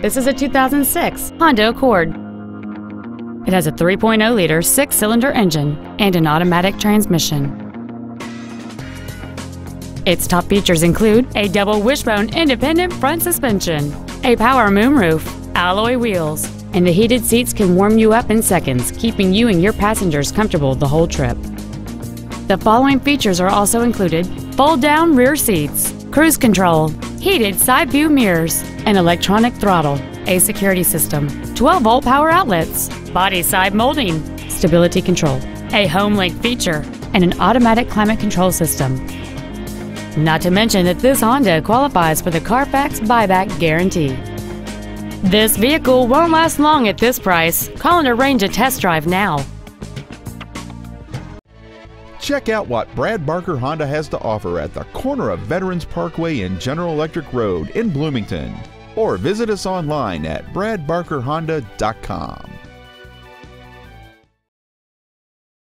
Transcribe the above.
This is a 2006 Honda Accord. It has a 3.0-liter six-cylinder engine and an automatic transmission. Its top features include a double wishbone independent front suspension, a power moonroof, alloy wheels, and the heated seats can warm you up in seconds, keeping you and your passengers comfortable the whole trip. The following features are also included fold-down rear seats, cruise control, heated side view mirrors, an electronic throttle, a security system, 12-volt power outlets, body side molding, stability control, a HomeLink feature, and an automatic climate control system. Not to mention that this Honda qualifies for the Carfax buyback guarantee. This vehicle won't last long at this price. Call and arrange a test drive now. Check out what Brad Barker Honda has to offer at the corner of Veterans Parkway and General Electric Road in Bloomington. Or visit us online at bradbarkerhonda.com.